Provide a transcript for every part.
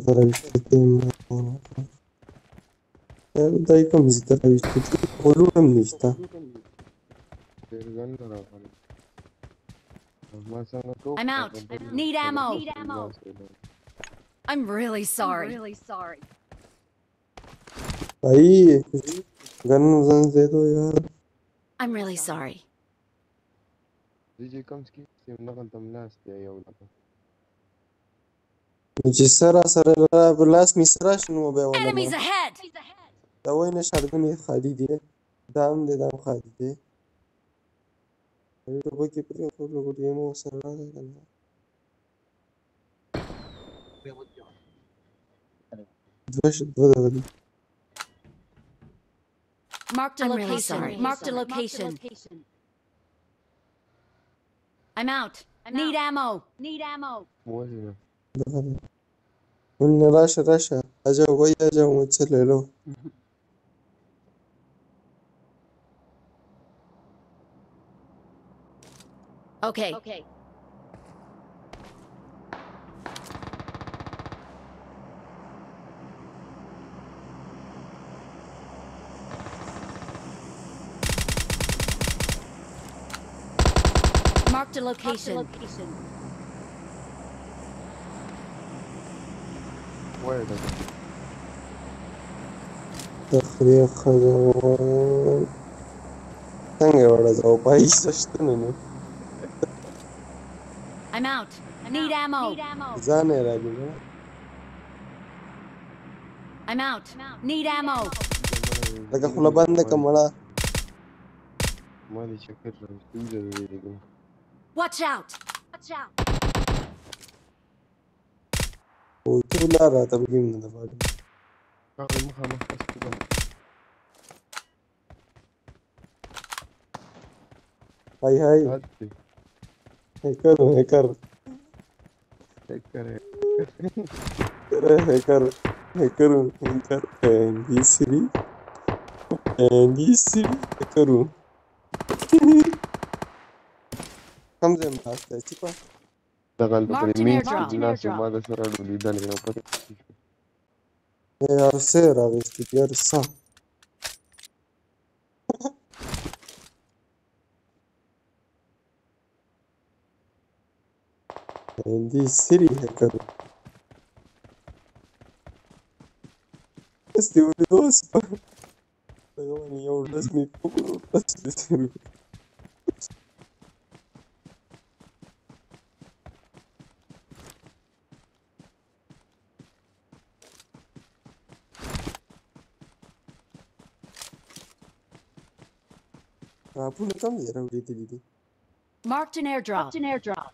Te l'hai visto che... Dai, come si te l'hai visto? Quello è un lista. I'm out. Need ammo. Need ammo. I'm really sorry. I'm really sorry. भाई gun वजन दे दो यार I'm really sorry. مجسرة سر لا بلاس مسراش نو به ولا Enemies ما ahead! دا وين شارګنې خالی دی دام دې دام خالی دی اې په کې پر خپل لګو مو سره راځي کنه دوش دوه دغه دي Marked a location. Marked a location. I'm out. Need ammo. Need ammo. دغه دي ولنه راشه راشه اجا وای اجا مو څه لولو Okay. Okay. Marked a location. تخریه خزوان څنګه وړه ځو پیسې شته نه I'm out. Need ammo. ځان یې راځي نه I'm out. Need ammo. لکه خوله بنده کمړه Watch out! Watch out! वो तो बुला रहा था बगी में दबा के कागज में खाना फंस गया हाय हाय hacker hacker hacker hacker hacker hacker hacker and ई सीरी एंड ई सीरी hacker کم ځای ماست دی چې په دغه لکه مینځ کې جناس ما د سره ډولیدلې نو پکې یار سه راغستې یار سه Hindi Siri hacker. Este un dos. Pero bueno, yo no es mi poco, no es mi Hapon tam meron dito dito. Marked an airdrop. Marked an airdrop.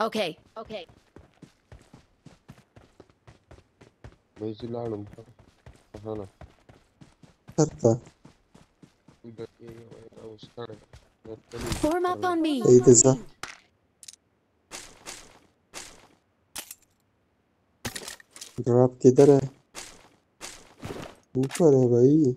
Okay. Okay. May sila alam pa. Sana. Sarta. Form up on me. Hey, this is. Drop किधर है ऊपर है भाई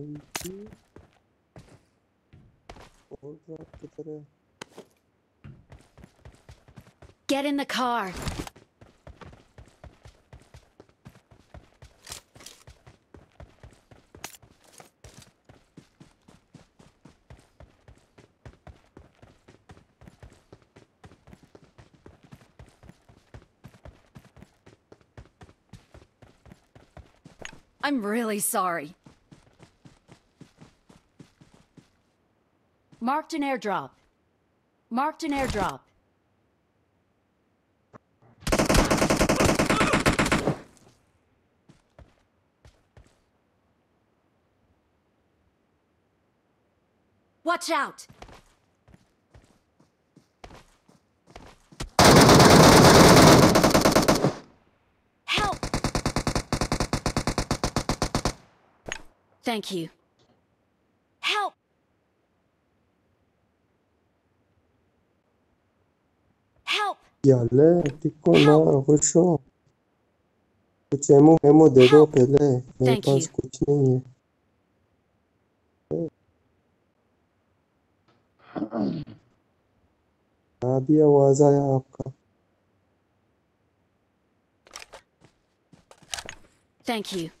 जाएंगे हम और drop किधर है Get in the car. I'm really sorry. Marked an airdrop. Marked an airdrop. Watch out! Help! Thank you. याले टिको ना खुश हो कुछ एमो एमो दे दो. पहले मेरे पास कुछ नहीं है आवाज़ आया आपका Thank you.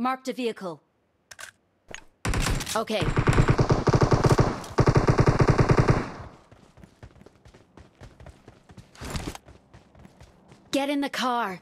Marked a vehicle. Okay. Get in the car.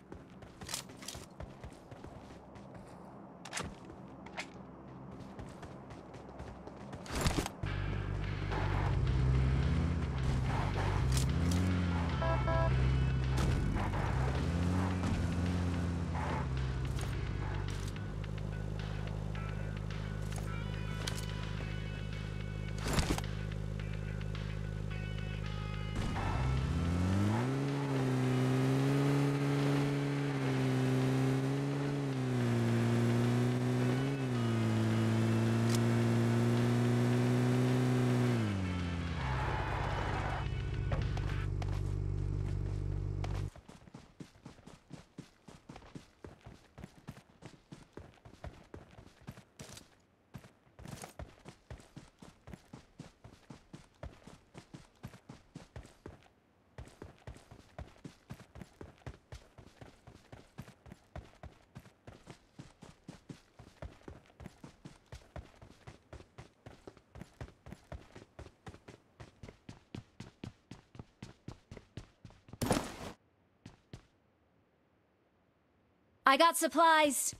I got supplies.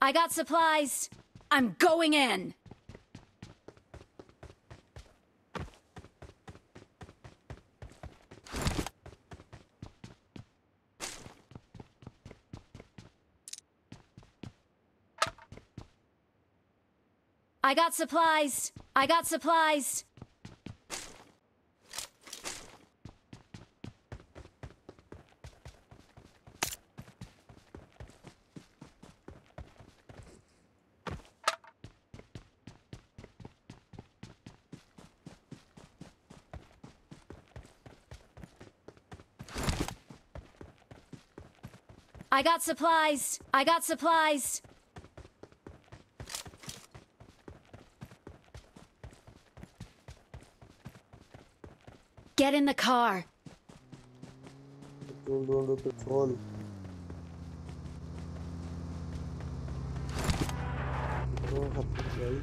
I got supplies. I'm going in. I got supplies. I got supplies. I got supplies. I got supplies. Get in the car. Don't, have to.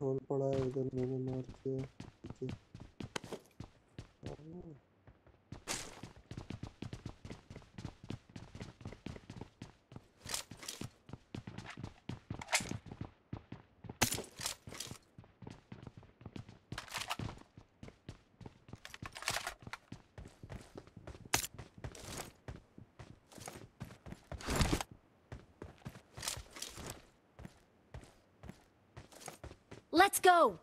Petrol पड़ा है उधर मैंने मार किया Let's go.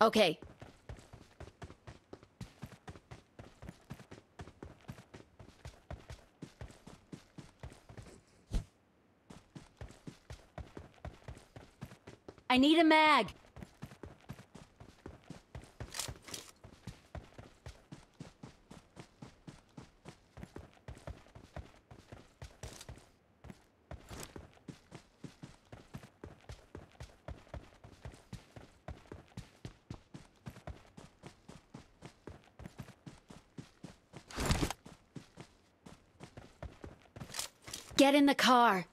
Okay. I need a mag. Get in the car.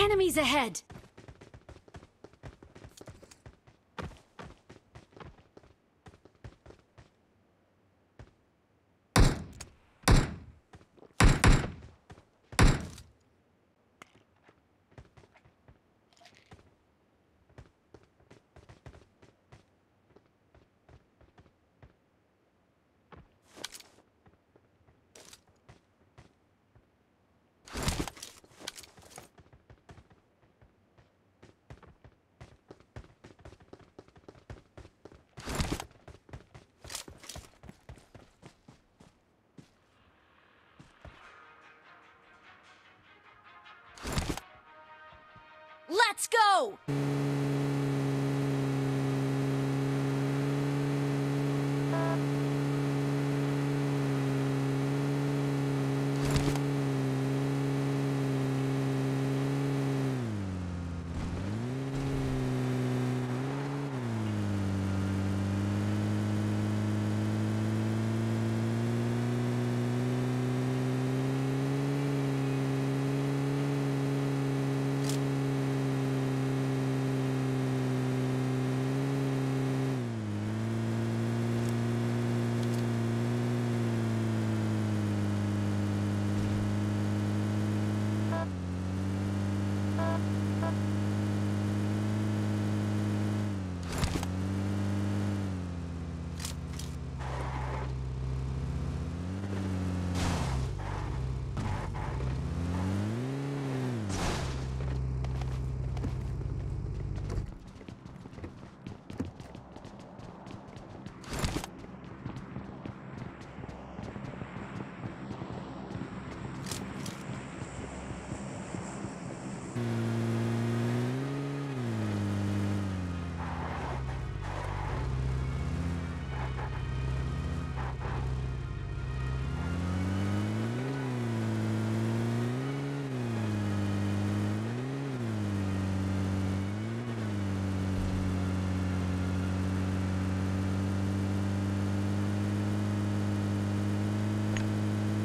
Enemies ahead. Let's go!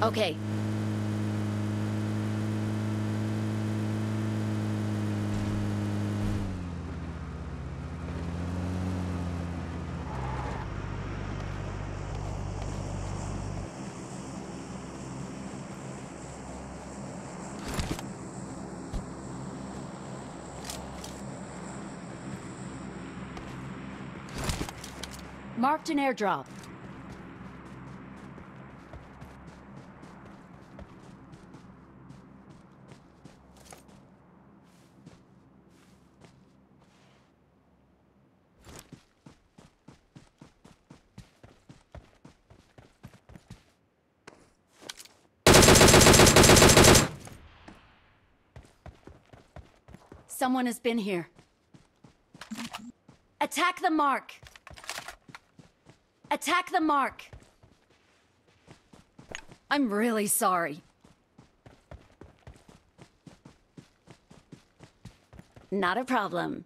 Okay. Marked an airdrop. Someone has been here. Attack the mark! Attack the mark! I'm really sorry. Not a problem.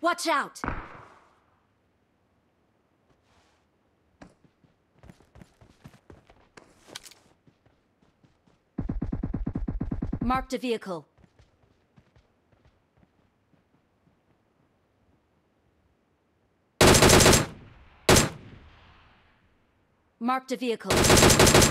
Watch out! Marked a vehicle. Marked a vehicle.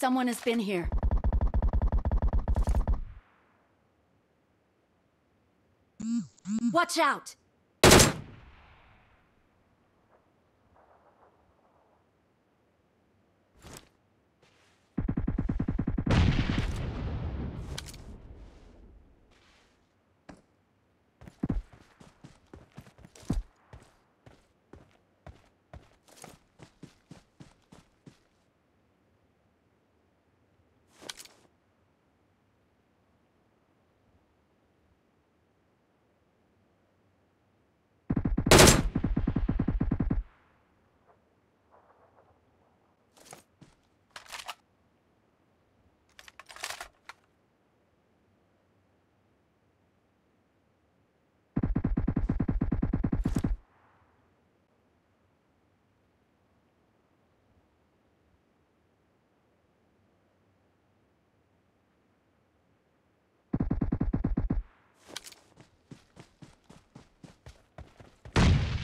Someone has been here. Watch out!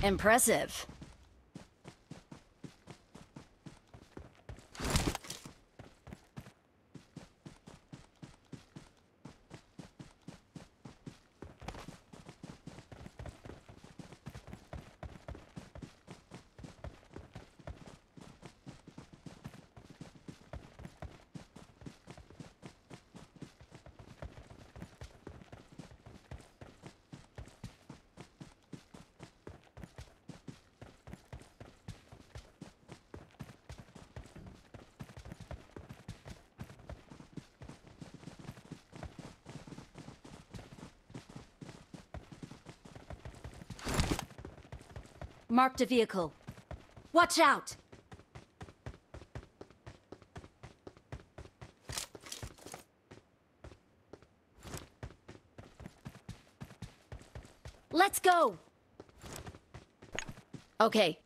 Impressive. Marked a vehicle. Watch out! Let's go! Okay.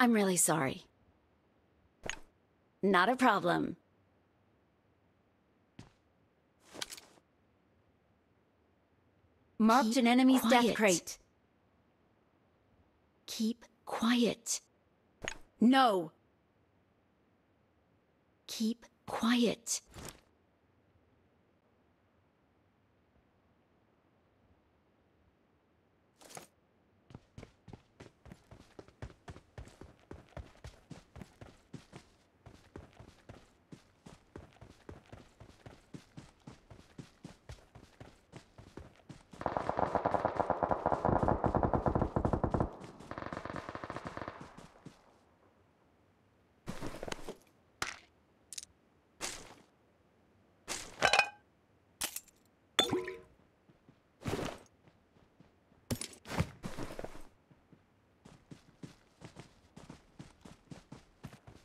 I'm really sorry. Not a problem. Marked Keep an enemy's quiet. death crate. Keep quiet. No! Keep quiet.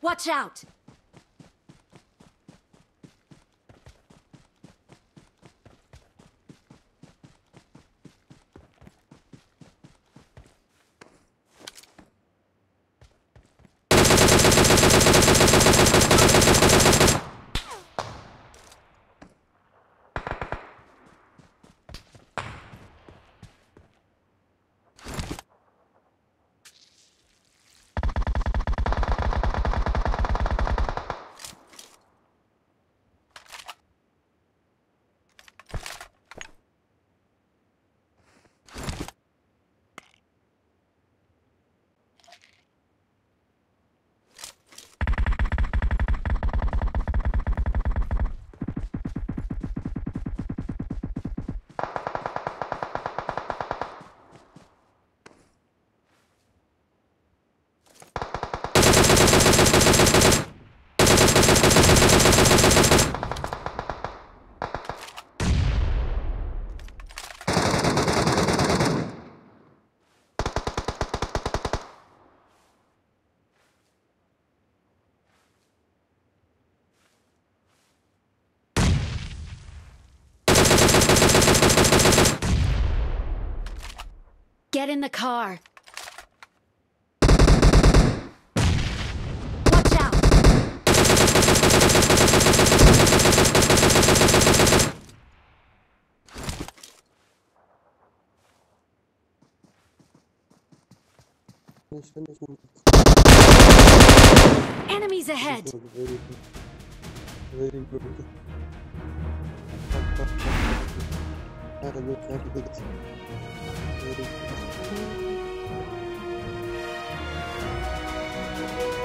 Watch out! Get in the car. Watch out! Enemies ahead! Very good. Very good. Thank you.